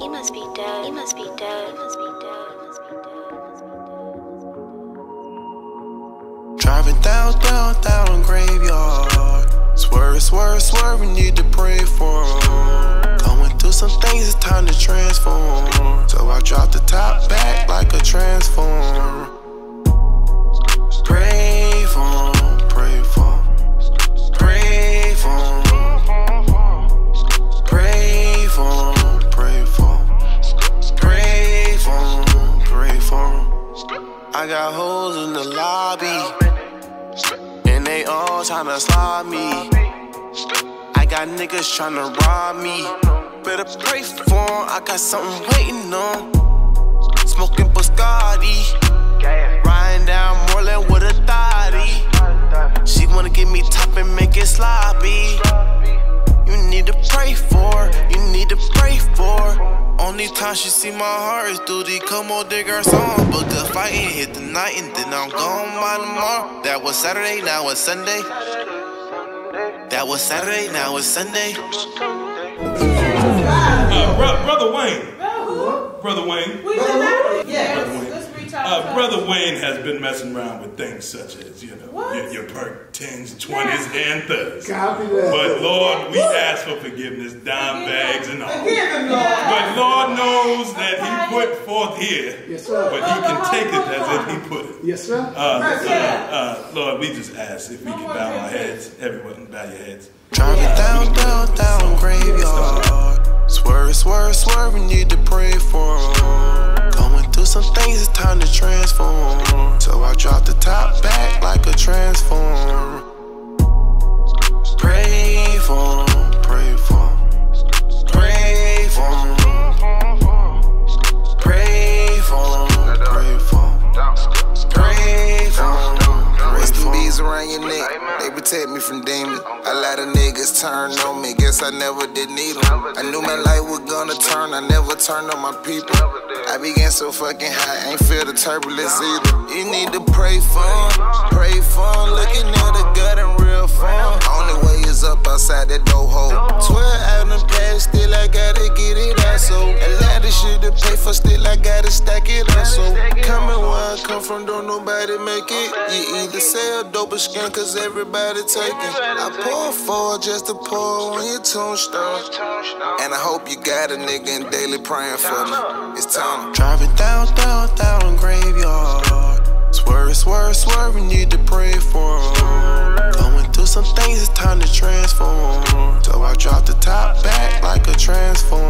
He must be dead. He must be dead. He must be dead. Driving down, down, down graveyard. Swerve, swerve, swerve, we need to pray for. Going through some things, it's time to transform. So I drop the top back like a transform. I got hoes in the lobby, and they all tryna slide me. I got niggas tryna rob me. Better pray for 'em, I got something waiting on. Smoking Biscotti, riding down Moreland with a thotty. She wanna get me top and make it sloppy. Only time she see my heart is through the come on digger song. But the fighting hit the night and then I'm gone by tomorrow. That was Saturday, now it's Sunday. That was Saturday, now it's Sunday. Uh, bro- Brother Wain. Brother Wain. We did that? Brother Yes. Wain. Let's. Uh, Brother Wain has been messing around with things such as, you know, your, your perk 10s, 20s, and 30s. Copy that. But Lord, we ask for forgiveness, dime bags and all. Forgive him, Lord. But Lord knows that He put forth here, Yes, sir. but He can take it as if He put it. Yes, sir. Uh, uh, Yeah. uh, Lord, we just ask if we can bow our heads. Everyone, bow your heads. Driving down, down, down graveyard. Swerve, swerve, swerve, we need transform. So I dropped the top protect me from demons. A lot of niggas turned on me. Guess I never did need them. I knew my life was gonna turn. I never turned on my people. I began so fucking high. Ain't feel the turbulence either. You need to pray for 'em, Pray for 'em. Looking at the gut and real fun. Only way is up outside that door hole. 12 out in past, still I gotta get it out. So a lot of shit to pay for, still I gotta stack it up. So Come from, don't nobody make it. You either sell dope or skin, cause everybody taking. I pour for just to pour on your tombstone. And I hope you got a nigga in daily praying for me. It's time. Driving down, down, down graveyard. Swerve, swerve, swerve, we need to pray for. Going through some things, it's time to transform. So I drop the top back like a transform.